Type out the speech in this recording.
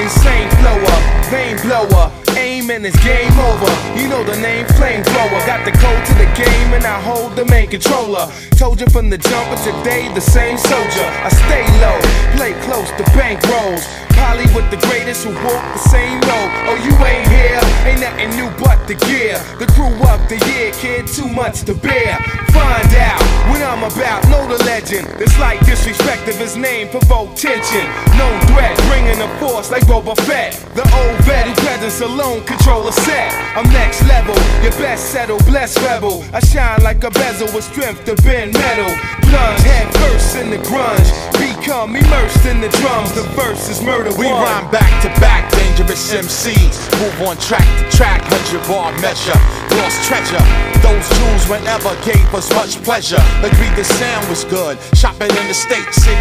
Insane flower, vein blower, aim and it's game over. You know the name flamethrower. Got the code to the game and I hold the main controller. Told you from the jump, but today the same soldier. I stay low, play close to bank rolls. Polly with the greatest who walk the same road. Oh, you ain't here, ain't nothing new but the gear. The crew up the year, kid, too much to bear. Find out what I'm about, know the legend. It's like disrespect of his name, provoke tension. No threat, bringing the force like Boba Fett. The old vet who presence alone control a set. I'm next level, your best settle, blessed rebel. I shine like a bezel with strength to bend metal. Plunge head first in the grunge, become immersed in the drums. The verse is murder. We one. rhyme back to back, dangerous MCs. Move on track to track, 100 bar measure. Lost treasure. Those jewels whenever gave us much pleasure. Agreed the sound was good. Shopping in the state city.